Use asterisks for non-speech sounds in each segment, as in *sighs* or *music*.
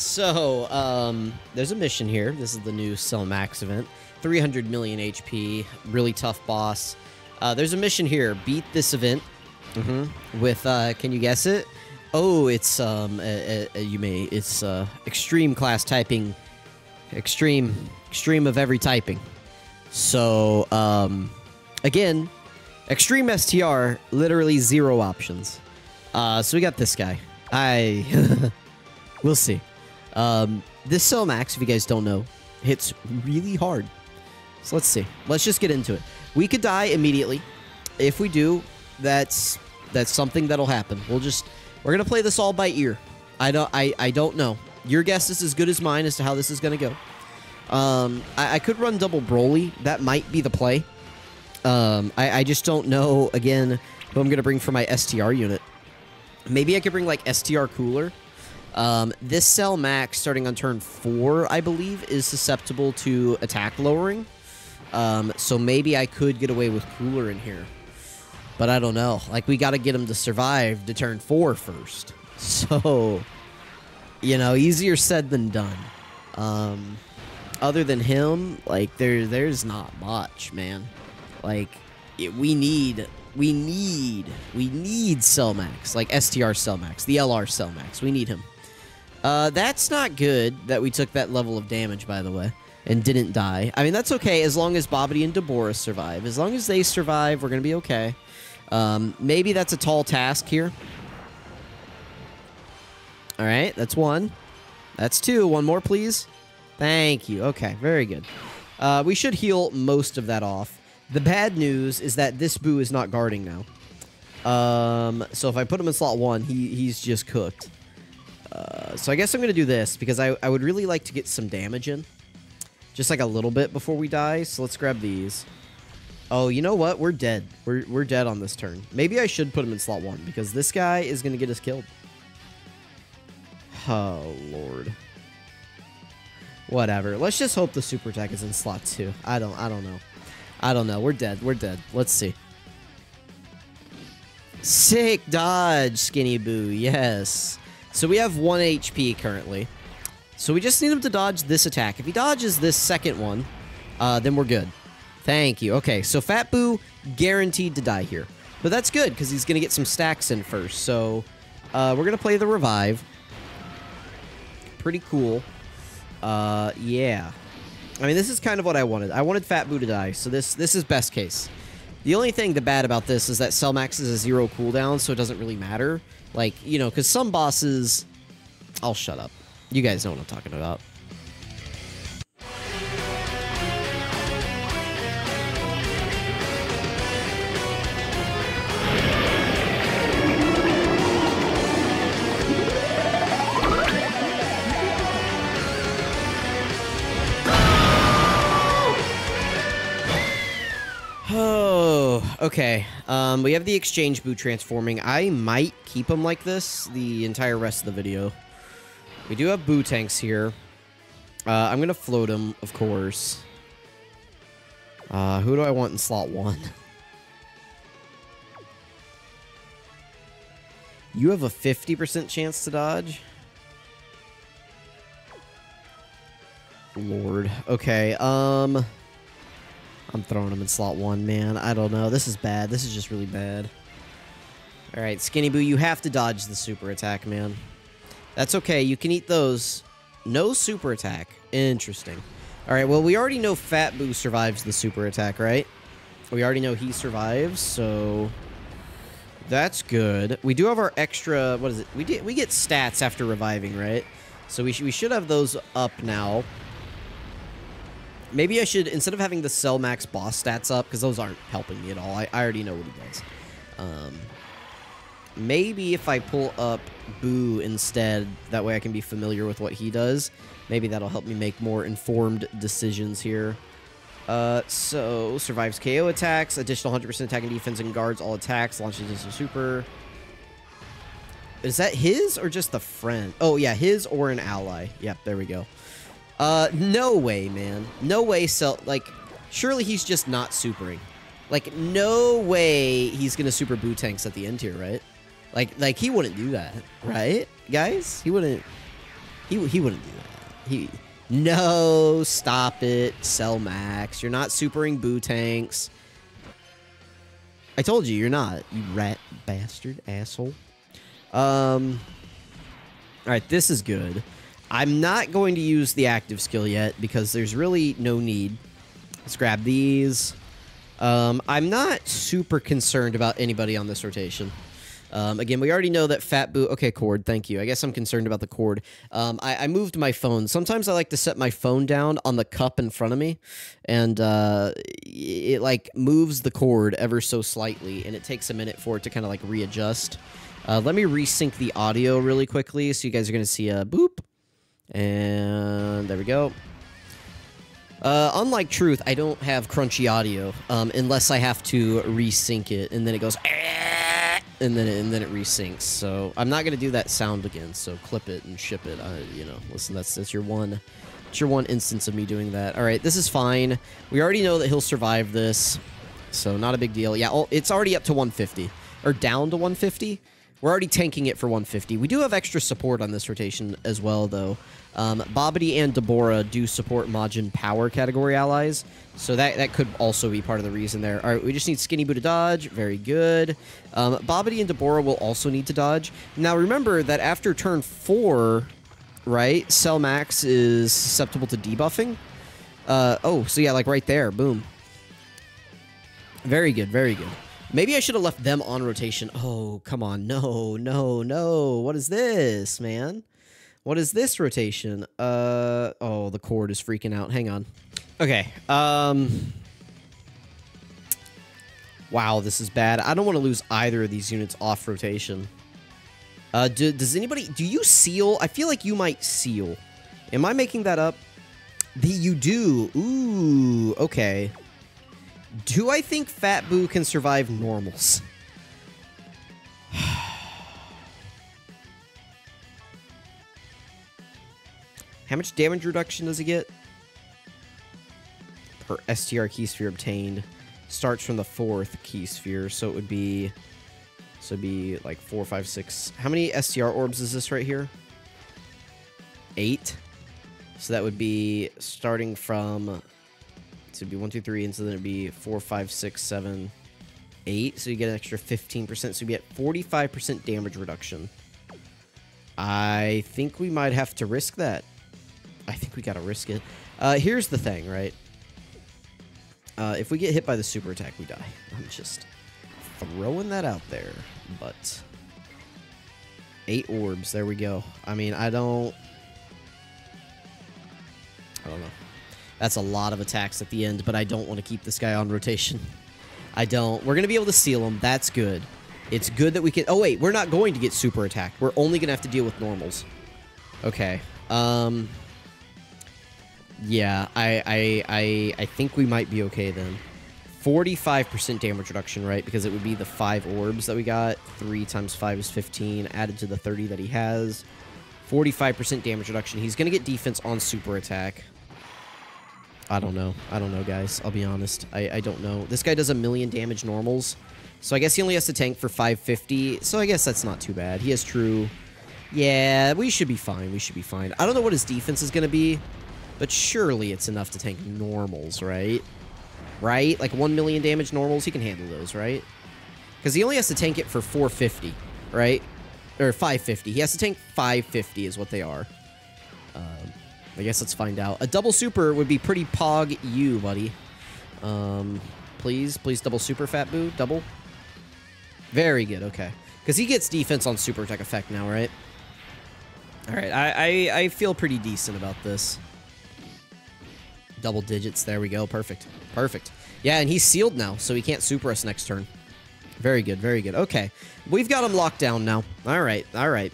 So um, there's a mission here. This is the new Cell Max event. 300 million HP, really tough boss. Uh, there's a mission here. Beat this event mm-hmm. with, uh, can you guess it? Oh, it's, um, uh, uh, you may, it's uh, extreme class typing. Extreme, extreme of every typing. So, um, again, extreme STR, literally zero options. Uh, so we got this guy. I... *laughs* We'll see. Um, this Cell Max, if you guys don't know, hits really hard. So let's see. Let's just get into it. We could die immediately. If we do, that's that's something that'll happen. We'll just we're gonna play this all by ear. I don't I I don't know. Your guess is as good as mine as to how this is gonna go. Um, I, I could run double Broly. That might be the play. Um, I, I just don't know again who I'm gonna bring for my STR unit. Maybe I could bring like STR Cooler um, this cell max, starting on turn 4, I believe, is susceptible to attack lowering. Um, so maybe I could get away with Cooler in here. But I don't know. Like, we got to get him to survive to turn four first. *laughs* So, you know, easier said than done. Um, other than him, like, there, there's not much, man. Like, it, we need we need we need Cell Max, like STR Cell Max, the LR Cell Max. We need him. Uh, that's not good that we took that level of damage, by the way, and didn't die. I mean, that's okay as long as Babidi and Dabura survive. As long as they survive, we're going to be okay. Um, maybe that's a tall task here. All right, that's one. That's two. One more, please. Thank you. Okay, very good. Uh, we should heal most of that off. The bad news is that this Buu is not guarding now. Um, so if I put him in slot one, he, he's just cooked. Uh, so I guess I'm going to do this because I, I would really like to get some damage in. Just like a little bit before we die. So let's grab these. Oh, you know what? We're dead. We're, we're dead on this turn. Maybe I should put him in slot 1 because this guy is going to get us killed. Oh, Lord. Whatever. Let's just hope the super attack is in slot 2. I don't I don't know. I don't know. We're dead. We're dead. Let's see. Sick dodge, Skinny Buu. Yes. So we have 1 HP currently. So we just need him to dodge this attack. If he dodges this second one, uh, then we're good. Thank you. Okay, so Fat Buu guaranteed to die here. But that's good, because he's going to get some stacks in first. So uh, we're going to play the Revive. Pretty cool. Uh, yeah. I mean, this is kind of what I wanted. I wanted Fat Buu to die, so this this is best case. The only thing the bad about this is that Cell Max is a zero cooldown, so it doesn't really matter. Like, you know, because some bosses... I'll shut up. You guys know what I'm talking about. Okay, um, we have the exchange Buu transforming. I might keep him like this the entire rest of the video. We do have Buu tanks here. Uh, I'm going to float him, of course. Uh, who do I want in slot one? You have a 50% chance to dodge? Lord. Okay, um... I'm throwing him in slot one, man. I don't know. This is bad. This is just really bad. All right, Skinny Buu, you have to dodge the super attack, man. That's okay. You can eat those. No super attack. Interesting. All right, well, we already know Fat Buu survives the super attack, right? We already know he survives, so that's good. We do have our extra, what is it? We, did, we get stats after reviving, right? So we, sh we should have those up now. Maybe I should, instead of having the Cell Max boss stats up, because those aren't helping me at all. I, I already know what he does. Um, maybe if I pull up Buu instead, that way I can be familiar with what he does. Maybe that'll help me make more informed decisions here. Uh, so, survives KO attacks, additional 100% attack and defense and guards all attacks, launches into super. Is that his or just the friend? Oh, yeah, his or an ally. Yep, there we go. Uh, no way, man. No way, so, like, surely he's just not supering. Like, no way he's gonna super Buu tanks at the end here, right? Like, like he wouldn't do that, right, guys? He wouldn't. He he wouldn't do that. He no, stop it, Cell Max. You're not supering Buu tanks. I told you you're not. You rat bastard asshole. Um. All right, this is good. I'm not going to use the active skill yet because there's really no need. Let's grab these. Um, I'm not super concerned about anybody on this rotation. Um, again, we already know that Fat Buu... Okay, cord, thank you. I guess I'm concerned about the cord. Um, I, I, moved my phone. Sometimes I like to set my phone down on the cup in front of me, and uh, it, like, moves the cord ever so slightly, and it takes a minute for it to kind of, like, readjust. Uh, let me resync the audio really quickly, so you guys are going to see a boop. And there we go. Uh, unlike Truth, I don't have crunchy audio um, unless I have to resync it, and then it goes, and then it, and then it resyncs. So I'm not gonna do that sound again. So clip it and ship it. I, you know, listen, that's that's your one, your one instance of me doing that. All right, this is fine. We already know that he'll survive this, so not a big deal. Yeah, oh, it's already up to 150 or down to 150. We're already tanking it for 150. We do have extra support on this rotation as well, though. Um, Babidi and Dabura do support Majin Power category allies, so that, that could also be part of the reason there. All right, we just need Skinny Boo to dodge. Very good. Um, Babidi and Dabura will also need to dodge. Now, remember that after turn 4, right, Cell Max is susceptible to debuffing. Uh, oh, so yeah, like right there. Boom. Very good, very good. Maybe I should have left them on rotation. Oh, come on. No, no, no. What is this, man? What is this rotation? Uh, oh, the cord is freaking out. Hang on. Okay. Um, wow, this is bad. I don't want to lose either of these units off rotation. Uh, do, does anybody... Do you seal? I feel like you might seal. Am I making that up? The, you do. Ooh, okay. Do I think Fat Buu can survive normals? *sighs* How much damage reduction does he get? Per STR key sphere obtained. Starts from the fourth key sphere, so it would be... So it'd be like four, five, six... How many STR orbs is this right here? Eight? So that would be starting from so it'd be one, two, three, and so then it'd be four, five, six, seven, eight. So you get an extra 15%. So you get 45% damage reduction. I think we might have to risk that. I think we gotta risk it. Uh, here's the thing, right? Uh, if we get hit by the super attack, we die. I'm just throwing that out there. But eight orbs, there we go. I mean, I don't. I don't know. That's a lot of attacks at the end, but I don't want to keep this guy on rotation. I don't. We're going to be able to seal him. That's good. It's good that we can... Oh, wait. We're not going to get super attacked. We're only going to have to deal with normals. Okay. Um... Yeah, I, I, I, I think we might be okay then. 45% damage reduction, right? Because it would be the 5 orbs that we got. 3 times 5 is 15, added to the 30 that he has. 45% damage reduction. He's going to get defense on super attack. I don't know. I don't know, guys. I'll be honest. I, I don't know. This guy does a million damage normals. So I guess he only has to tank for 550. So I guess that's not too bad. He has true... Yeah, we should be fine. We should be fine. I don't know what his defense is going to be. But surely it's enough to tank normals, right? Right? Like 1 million damage normals, he can handle those, right? Because he only has to tank it for 450, right? Or 550. He has to tank 550 is what they are. Um, I guess let's find out. A double super would be pretty pog you, buddy. Um, please, please double super, Fat Buu. Double. Very good, okay. Because he gets defense on super attack effect now, right? Alright, I, I, I feel pretty decent about this. Double digits, there we go, perfect. Perfect. Yeah, and he's sealed now, so he can't super us next turn. Very good, very good. Okay, we've got him locked down now. All right, all right.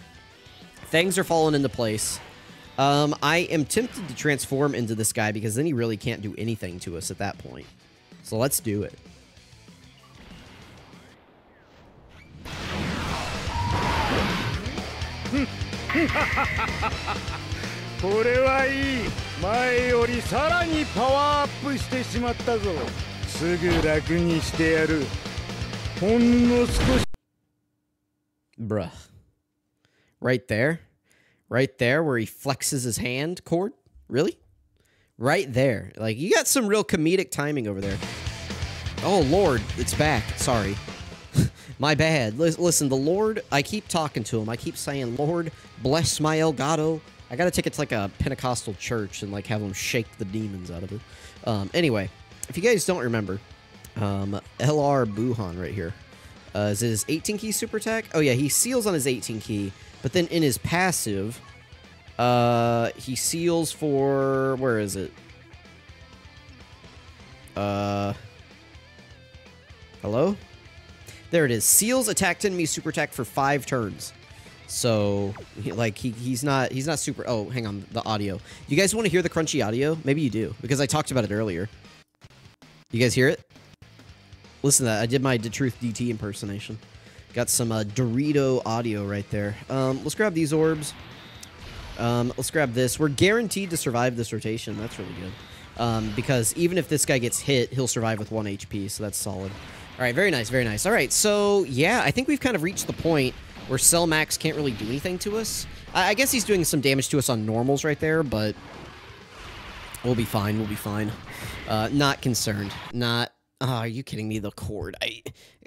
Things are falling into place. Um, I am tempted to transform into this guy because then he really can't do anything to us at that point. So let's do it. *laughs* Bruh. Right there? Right there where he flexes his hand cord. Really? Right there. Like, you got some real comedic timing over there. Oh, Lord, it's back. Sorry. *laughs* my bad. listen, the Lord, I keep talking to him. I keep saying, Lord, bless my Elgato. I gotta take it to like a Pentecostal church and like have them shake the demons out of it. Um, anyway, if you guys don't remember, um, LR Buuhan right here. Uh, is it his 18 key super attack? Oh yeah, he seals on his 18 key, but then in his passive, uh, he seals for where is it? Uh, hello. There it is. Seals attacked enemy super attack for five turns. So, like, he, he's not he's not super... Oh, hang on. The audio. You guys want to hear the crunchy audio? Maybe you do, because I talked about it earlier. You guys hear it? Listen to that. I did my Truth DT impersonation. Got some uh, Dorito audio right there. Um, let's grab these orbs. Um, let's grab this. We're guaranteed to survive this rotation. That's really good. Um, because even if this guy gets hit, he'll survive with 1 HP, so that's solid. All right, very nice, very nice. All right, so yeah, I think we've kind of reached the point where Cell Max can't really do anything to us. I, I guess he's doing some damage to us on normals right there, but we'll be fine. We'll be fine. Uh, not concerned. Not. Oh, are you kidding me? The cord. I.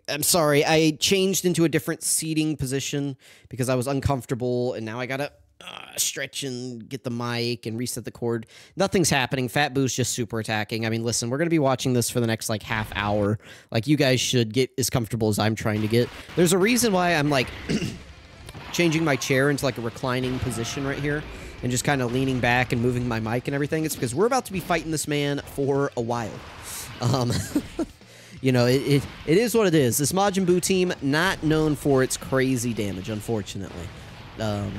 I'm sorry. I changed into a different seating position because I was uncomfortable, and now I gotta uh, stretch and get the mic and reset the cord. Nothing's happening. Fat Buu's just super attacking. I mean, listen, we're to be watching this for the next like half hour. Like, you guys should get as comfortable as I'm trying to get. There's a reason why I'm like *clears throat* changing my chair into like a reclining position right here and just kind of leaning back and moving my mic and everything. It's because we're about to be fighting this man for a while. Um, *laughs* you know, it, it, it is what it is. This Majin Buu team, not known for its crazy damage, unfortunately. Um,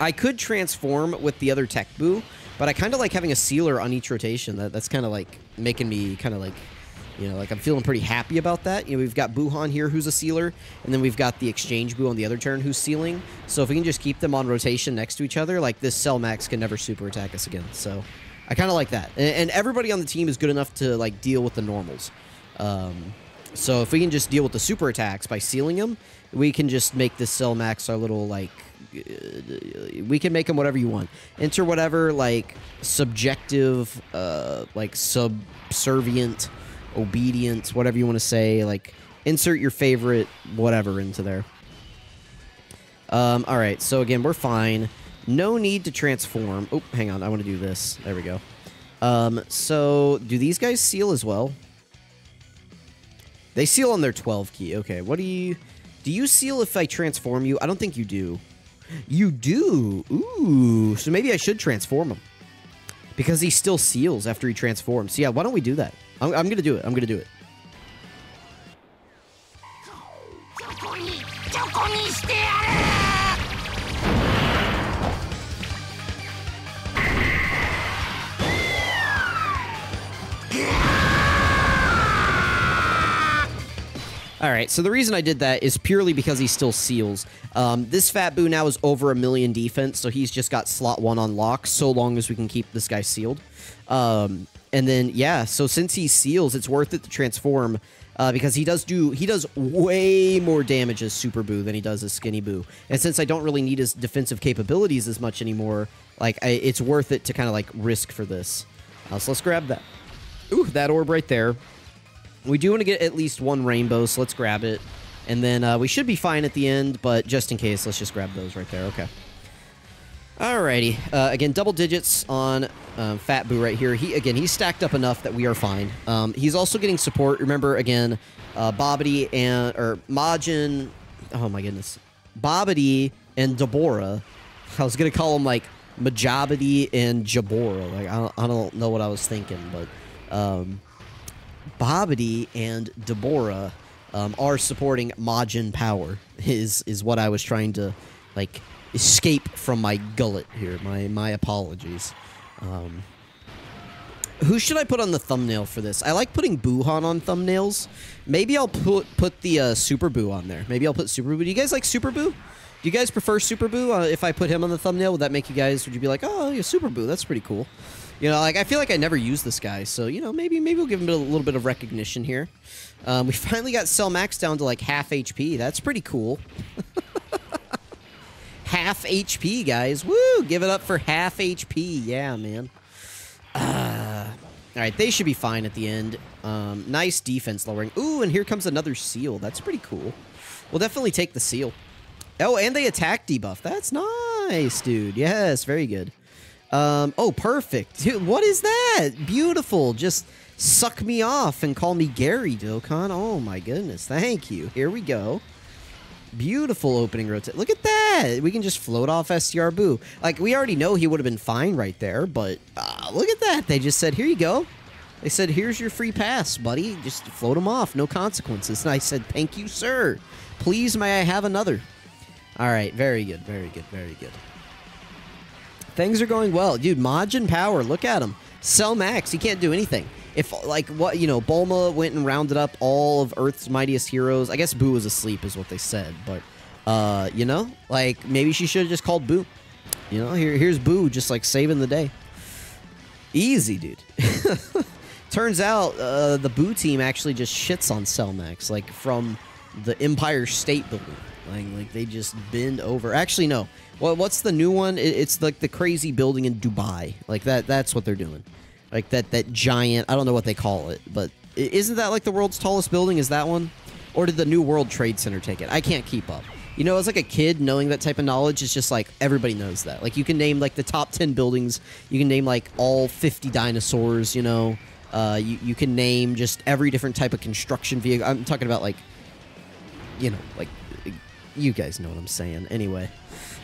I could transform with the other Tech Buu, but I kind of like having a sealer on each rotation. That, that's kind of like making me kind of like, you know, like I'm feeling pretty happy about that. You know, we've got Buuhan here who's a sealer, and then we've got the Exchange Buu on the other turn who's sealing. So if we can just keep them on rotation next to each other, like this Cell Max can never super attack us again. So I kind of like that. And, and, everybody on the team is good enough to like deal with the normals. Um, so if we can just deal with the super attacks by sealing them, we can just make this Cell Max our little like we can make them whatever you want. Enter whatever like subjective, uh, like subservient, obedience, whatever you want to say. Like insert your favorite whatever into there. Um, all right, so again, we're fine. No need to transform. Oh, hang on. I want to do this. There we go. Um, so do these guys seal as well? They seal on their 12 key. Okay, what do you... Do you seal if I transform you? I don't think you do. You do? Ooh. So maybe I should transform him. Because he still seals after he transforms. So yeah, why don't we do that? I'm, I'm going to do it. I'm going to do it. All right, so the reason I did that is purely because he still seals. Um, this Fat Buu now is over a million defense, so he's just got slot one on lock so long as we can keep this guy sealed. Um, and then, yeah, so since he seals, it's worth it to transform uh, because he does do he does way more damage as Super Buu than he does as Skinny Buu. And since I don't really need his defensive capabilities as much anymore, like I, it's worth it to kind of like risk for this. Uh, so let's grab that. Ooh, that orb right there. We do want to get at least one rainbow, so let's grab it. And then uh, we should be fine at the end, but just in case, let's just grab those right there. Okay. Alrighty. Uh, again, double digits on um, Fat Buu right here. He Again, he's stacked up enough that we are fine. Um, he's also getting support. Remember, again, uh, Babidi and... Or Majin... Oh, my goodness. Bobbity and Dabura. *laughs* I was going to call him, like, Majabidi and Jabora. Like, I don't, I don't know what I was thinking, but... Um, Babidi and Dabura um, are supporting Majin power. Is is what I was trying to like escape from my gullet here. My my apologies. Um, who should I put on the thumbnail for this? I like putting Buuhan on thumbnails. Maybe I'll put put the uh, Super Buu on there. Maybe I'll put Super Buu. Do you guys like Super Buu? Do you guys prefer Super Buu? Uh, if I put him on the thumbnail, would that make you guys? Would you be like, oh, yeah, Super Buu? That's pretty cool. You know, like I feel like I never use this guy, so you know maybe maybe we'll give him a little bit of recognition here. Um, we *laughs* finally got Cell Max down to like half HP. That's pretty cool. *laughs* half HP, guys. Woo! Give it up for half HP. Yeah, man. Uh, all right, they should be fine at the end. Um, nice defense lowering. Ooh, and here comes another seal. That's pretty cool. We'll definitely take the seal. Oh, and they attack debuff. That's nice, dude. Yes, very good. Um, oh, perfect. Dude, what is that? Beautiful. Just suck me off and call me Gary, Dokkan. Oh, my goodness. Thank you. Here we go. Beautiful opening rotate. Look at that. We can just float off STR Buu. Like, we already know he would have been fine right there, but uh, look at that. They just said, here you go. They said, here's your free pass, buddy. Just float him off. No consequences. And I said, thank you, sir. Please, may I have another? All right. Very good. Very good. Very good. Things are going well. Dude, Majin Power, look at him. Cell Max, he can't do anything. If, like, what, you know, Bulma went and rounded up all of Earth's mightiest heroes. I guess Buu was asleep, is what they said. But, uh, you know, like, maybe she should have just called Buu. You know, here, here's Buu just, like, saving the day. Easy, dude. *laughs* Turns out, uh, the Buu team actually just shits on Cell Max, like, from the Empire State Building. Like, like they just bend over. Actually, no. Well, what's the new one? It's like the crazy building in Dubai. Like that. That's what they're doing. Like that. That giant. I don't know what they call it, but isn't that like the world's tallest building? Is that one? Or did the new World Trade Center take it? I can't keep up. You know, as like a kid, knowing that type of knowledge is just like everybody knows that. Like you can name like the top ten buildings. You can name like all fifty dinosaurs. You know, uh, you you can name just every different type of construction vehicle. I'm talking about like, you know, like you guys know what I'm saying. Anyway,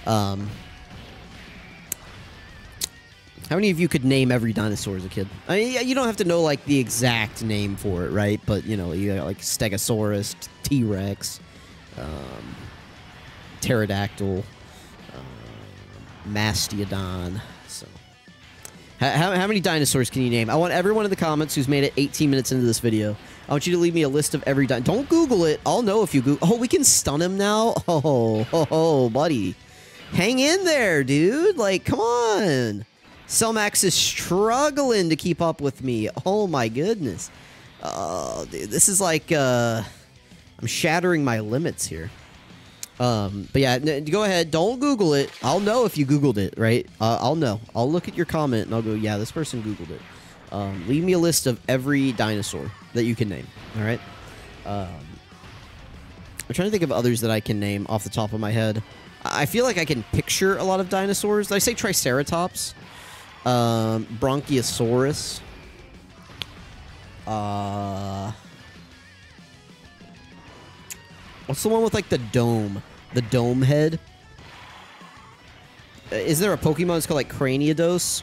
um, how many of you could name every dinosaur as a kid? I mean, you don't have to know like the exact name for it, right? But you know, you got like Stegosaurus, T Rex, um, pterodactyl, um, mastodon. So, how, how many dinosaurs can you name? I want everyone in the comments who's made it 18 minutes into this video. I want you to leave me a list of every dinosaur. Don't Google it. I'll know if you Google. Oh, we can stun him now. *laughs* Oh, oh, oh, buddy, hang in there, dude. Like, come on. Cell Max is struggling to keep up with me. Oh my goodness. Oh, dude, this is like uh, I'm shattering my limits here. Um, but yeah, go ahead. Don't Google it. I'll know if you Googled it, right? Uh, I'll know. I'll look at your comment and I'll go, yeah, this person Googled it. Um, leave me a list of every dinosaur that you can name. All right. Um, I'm trying to think of others that I can name off the top of my head. I feel like I can picture a lot of dinosaurs. Did I say Triceratops? Um, Bronchiosaurus. Uh, what's the one with like the dome? The dome head? Is there a Pokemon that's called like Craniados?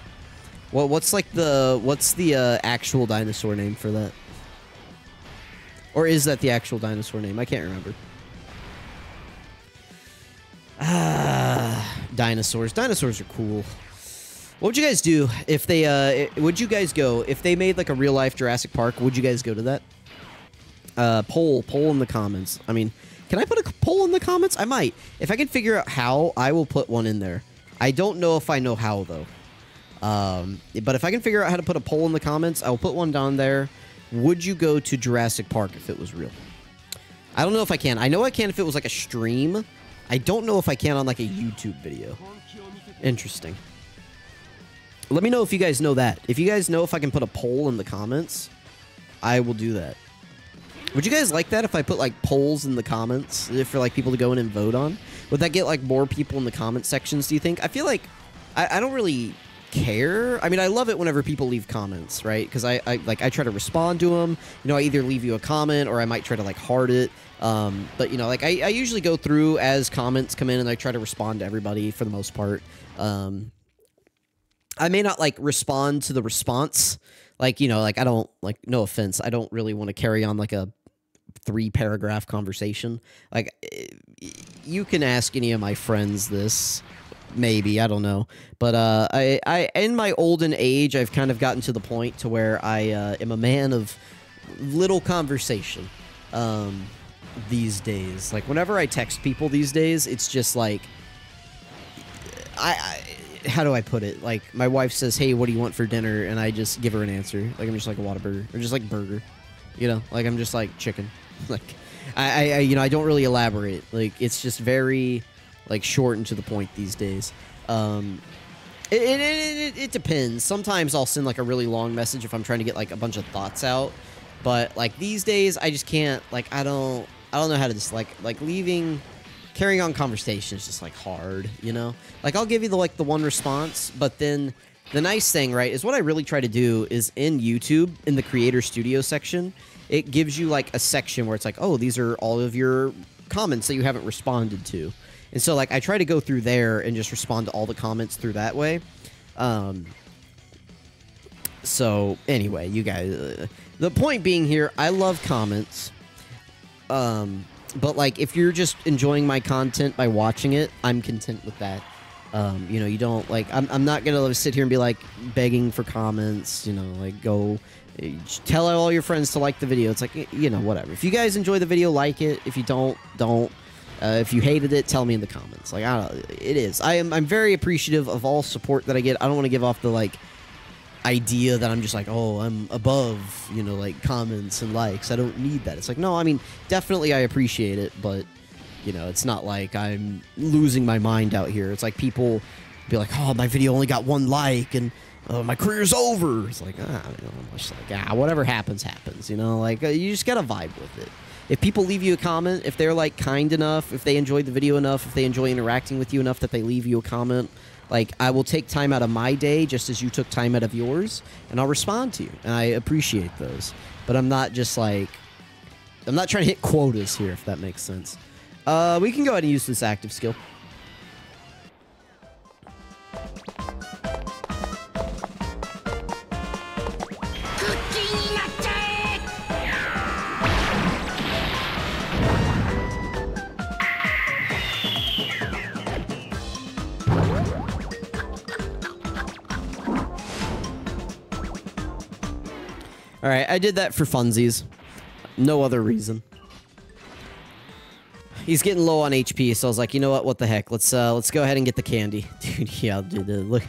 What what's like the what's the uh, actual dinosaur name for that? Or is that the actual dinosaur name? I can't remember. Ah, dinosaurs. Dinosaurs are cool. What would you guys do if they, uh, would you guys go, if they made like a real life Jurassic Park, would you guys go to that? Uh, poll, poll in the comments. I mean, can I put a poll in the comments? I might. If I can figure out how, I will put one in there. I don't know if I know how, though. Um, but if I can figure out how to put a poll in the comments, I will put one down there. Would you go to Jurassic Park if it was real? I don't know if I can. I know I can if it was like a stream. I don't know if I can on like a YouTube video. Interesting. Let me know if you guys know that. If you guys know if I can put a poll in the comments, I will do that. Would you guys like that if I put like polls in the comments for like people to go in and vote on? Would that get like more people in the comment sections? Do you think? I feel like I, I don't really care. I mean, I love it whenever people leave comments, right? Because I, I like I try to respond to them. You know, I either leave you a comment or I might try to like heart it. Um, but you know, like I, I usually go through as comments come in and I try to respond to everybody for the most part. Um, I may not like respond to the response. Like, you know, like I don't like no offense. I don't really want to carry on like a three paragraph conversation. Like eh, you can ask any of my friends this maybe i don't know but uh i i in my olden age i've kind of gotten to the point to where i uh, am a man of little conversation um these days like whenever i text people these days it's just like I, I how do I put it? Like my wife says, "Hey, what do you want for dinner?" and I just give her an answer. Like I'm just like a Whataburger or just like burger. You know, like I'm just like chicken. *laughs* like I, I, you know, I don't really elaborate. Like it's just very like short and to the point these days. Um, it, it, it, it depends. Sometimes I'll send like a really long message if I'm trying to get like a bunch of thoughts out. But like these days, I just can't. Like I don't. I don't know how to just like like leaving. Carrying on conversation is just like hard, you know. Like I'll give you the like the one response, but then the nice thing, right, is what I really try to do is in YouTube in the Creator Studio section, it gives you like a section where it's like, oh, these are all of your comments that you haven't responded to. And so like I try to go through there and just respond to all the comments through that way. Um, so anyway, you guys, uh, the point being here, I love comments. Um, but like if you're just enjoying my content by watching it, I'm content with that. Um, you know, you don't like. I'm, I'm not gonna sit here and be like begging for comments. You know, like go eh, tell all your friends to like the video. It's like you know, whatever. If you guys enjoy the video, like it. If you don't, don't. Uh, if you hated it, tell me in the comments. Like I don't. It is. I am. I'm very appreciative of all support that I get. I don't want to give off the like idea that I'm just like, oh, I'm above, you know, like comments and likes. I don't need that. It's like, no, I mean, definitely I appreciate it, but you know, it's not like I'm losing my mind out here. It's like people be like, oh, my video only got one like and uh, my career's over. It's like, ah, you know, I'm just like, ah, whatever happens, happens. You know, like uh, you just gotta vibe with it. If people leave you a comment, if they're like kind enough, if they enjoyed the video enough, if they enjoy interacting with you enough that they leave you a comment, like I will take time out of my day just as you took time out of yours, and I'll respond to you, and I appreciate those. But I'm not just like I'm not trying to hit quotas here, if that makes sense. Uh, we can go ahead and use this active skill. All right, I did that for funsies. No other reason. He's getting low on HP, so I was like, you know what? What the heck? Let's uh, let's go ahead and get the candy, *laughs* dude. Yeah, dude. Look,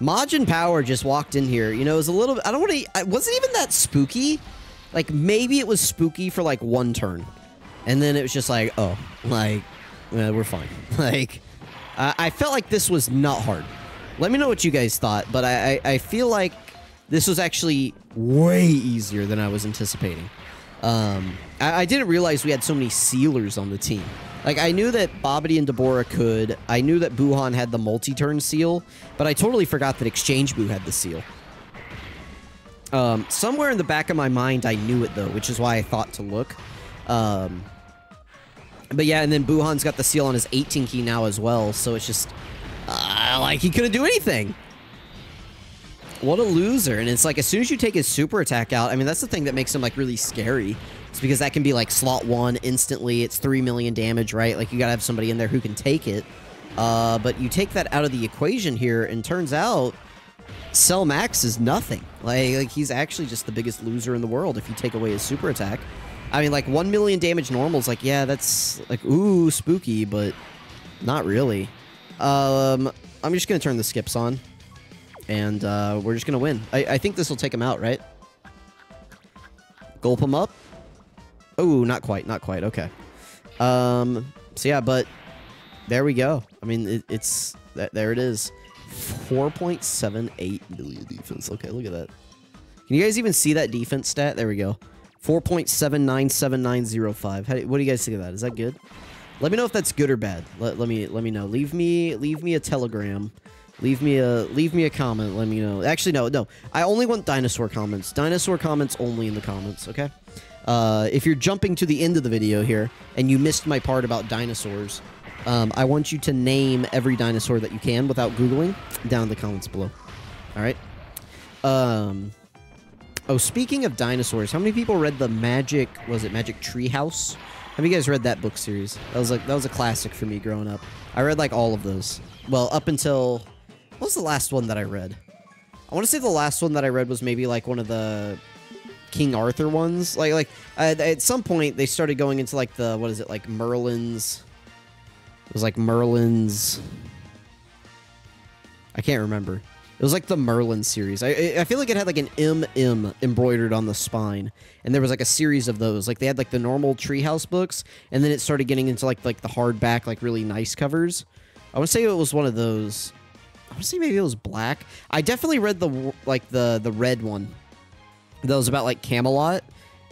Majin Power just walked in here. You know, it was a little. I don't want to. It wasn't even that spooky. Like maybe it was spooky for like one turn, and then it was just like, oh, like we're fine. *laughs* like uh, I felt like this was not hard. Let me know what you guys thought, but I, I, I feel like this was actually way easier than I was anticipating. Um, I, I, didn't realize we had so many sealers on the team. Like, I knew that Babidi and Dabura could. I knew that Buuhan had the multi-turn seal, but I totally forgot that Exchange Buu had the seal. Um, somewhere in the back of my mind, I knew it, though, which is why I thought to look. Um, but yeah, and then Buuhan's got the seal on his 18 key now as well, so it's just... Uh, like, he couldn't do anything. What a loser. And it's like, as soon as you take his super attack out, I mean, that's the thing that makes him, like, really scary. It's because that can be, like, slot one instantly. It's 3 million damage, right? Like, you gotta have somebody in there who can take it. Uh, but you take that out of the equation here, and turns out Cell Max is nothing. Like, like, he's actually just the biggest loser in the world if you take away his super attack. I mean, like, 1 million damage normal is like, yeah, that's, like, ooh, spooky, but not really. Um, I'm just gonna turn the skips on and uh, we're just going to win. I, I think this will take him out, right? Gulp him up. Oh, not quite, not quite. Okay. Um, so yeah, but there we go. I mean, it, it's that there it is. 4.78 million defense. Okay, look at that. Can you guys even see that defense stat? There we go. 4.797905. what do you guys think of that? Is that good? Let me know if that's good or bad. Let, let me let me know. Leave me leave me a telegram Leave me a leave me a comment. Let me know. Actually, no, no. I only want dinosaur comments. Dinosaur comments only in the comments. Okay. Uh, if you're jumping to the end of the video here and you missed my part about dinosaurs, um, I want you to name every dinosaur that you can without googling down in the comments below. All right. Um. Oh, speaking of dinosaurs, how many people read the Magic? Was it Magic Treehouse? Have you guys read that book series? That was like that was a classic for me growing up. I read like all of those. Well, up until what was the last one that I read? I want to say the last one that I read was maybe like one of the King Arthur ones. Like, like uh, at some point they started going into like the what is it like Merlin's? It was like Merlin's. I can't remember. It was like the Merlin series. I I feel like it had like an MM embroidered on the spine, and there was like a series of those. Like they had like the normal Treehouse books, and then it started getting into like like the hardback, like really nice covers. I to say it was one of those. Say maybe it was black. I definitely read the like the the red one. That was about like Camelot,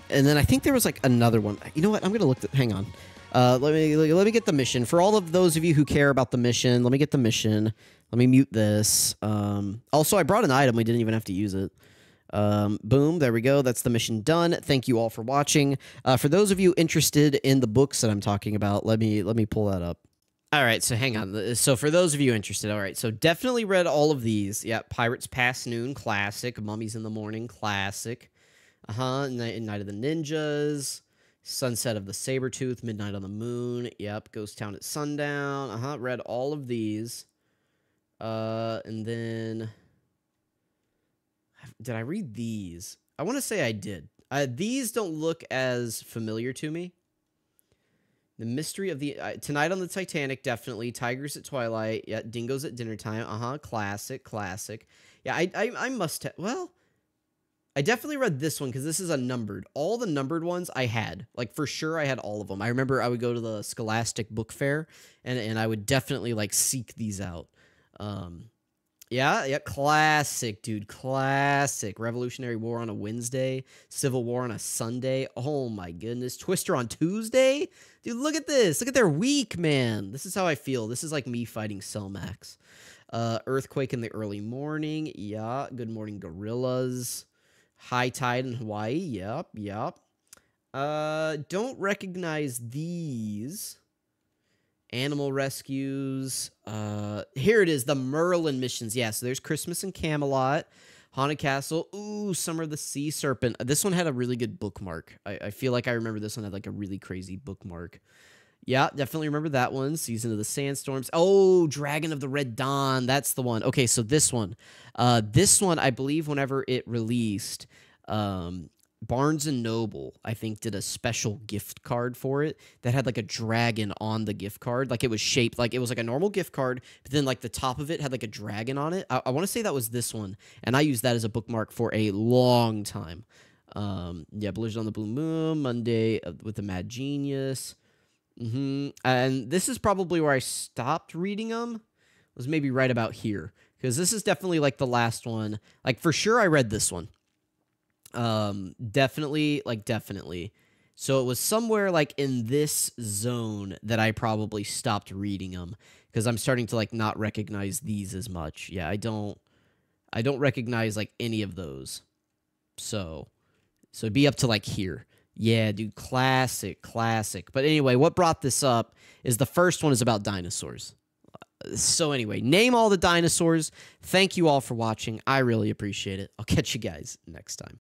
and then I think there was like another one. You know what? I'm gonna look. Th- hang on. Uh, let me let me get the mission for all of those of you who care about the mission. Let me get the mission. Let me mute this. Um, also, I brought an item. We didn't even have to use it. Um, boom, there we go. That's the mission done. Thank you all for watching. Uh, for those of you interested in the books that I'm talking about, let me let me pull that up. All right, so hang on. So for those of you interested, all right, so definitely read all of these. Yeah, Pirates Past Noon, classic. Mummies in the Morning, classic. Uh huh. Night, Night of the Ninjas. Sunset of the saber tooth, Midnight on the Moon. Yep, Ghost Town at Sundown. Uh huh. Read all of these. Uh, and then did I read these? I want to say I did. Uh, these don't look as familiar to me. The mystery of the uh, tonight on the Titanic, definitely. Tigers at twilight. Yeah, dingoes at dinner time. Uh huh. Classic, classic. Yeah, I, I, I must have. Well, I definitely read this one because this is a numbered. All the numbered ones I had. Like for sure I had all of them. I remember I would go to the Scholastic Book Fair and, and I would definitely like seek these out. Um yeah, yeah, classic, dude. Classic. Revolutionary War on a Wednesday, Civil War on a Sunday. Oh my goodness. Twister on Tuesday? Dude, look at this. Look at their week, man. This is how I feel. This is like me fighting Cell Max. Uh, earthquake in the early morning. Yeah. Good morning, gorillas. High tide in Hawaii. Yep, yep. Uh, don't recognize these. Animal rescues. Uh, here it is. The Merlin missions. Yeah, so there's Christmas in Camelot. Haunted Castle. Ooh, Summer of the Sea Serpent. This one had a really good bookmark. I, I feel like I remember this one had like a really crazy bookmark. Yeah, definitely remember that one. Season of the Sandstorms. Oh, Dragon of the Red Dawn. That's the one. Okay, so this one. Uh, this one, I believe, whenever it released, um, Barnes and Noble, I think, did a special gift card for it that had like a dragon on the gift card. Like it was shaped like it was like a normal gift card, but then like the top of it had like a dragon on it. I, I want to say that was this one, and I used that as a bookmark for a long time. Um, yeah, Blizzard on the Blue Moon, Monday uh, with the Mad Genius. Mm-hmm. And this is probably where I stopped reading them. Was maybe right about here because this is definitely like the last one. Like for sure, I read this one. Um, definitely, like definitely. So it was somewhere like in this zone that I probably stopped reading them because I'm starting to like not recognize these as much. Yeah, I don't, I don't recognize like any of those. So, so it'd be up to like here. Yeah, dude, classic, classic. But anyway, what brought this up is the first one is about dinosaurs. So anyway, name all the dinosaurs. Thank you all for watching. I really appreciate it. I'll *laughs* catch you guys next time.